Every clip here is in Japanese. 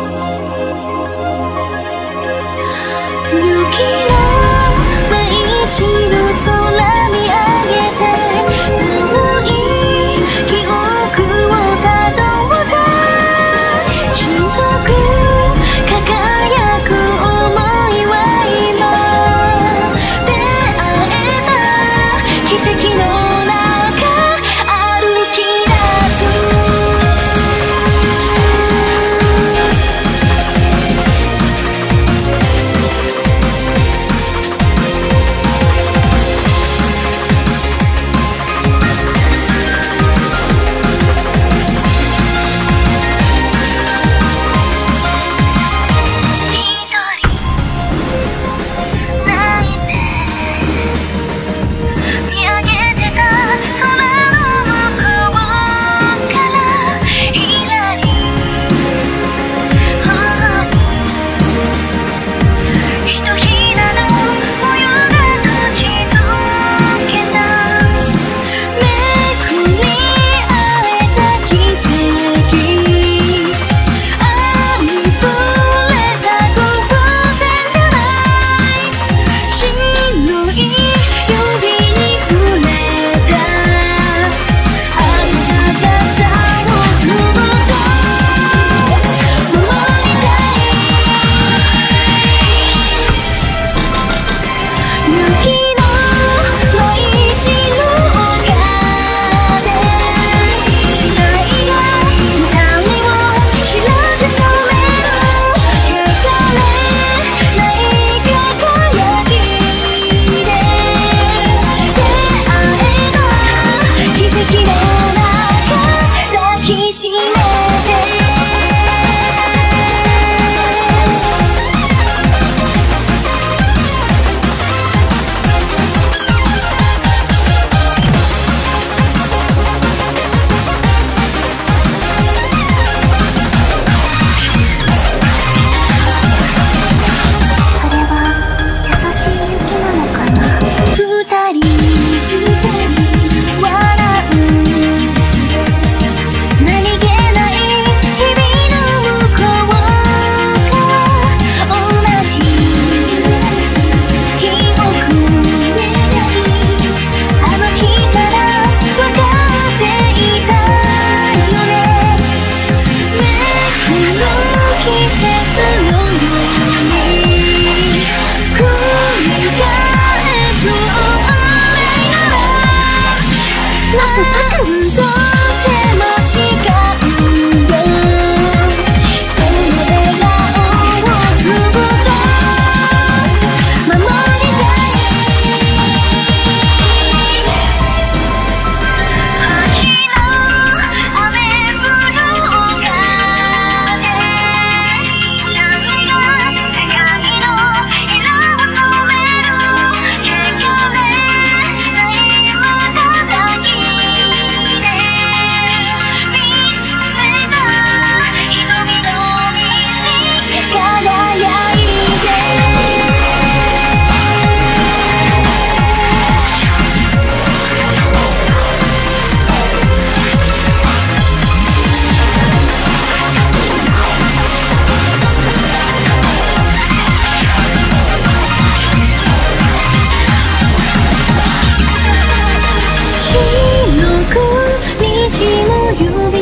Oh,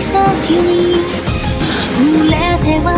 先に。触れては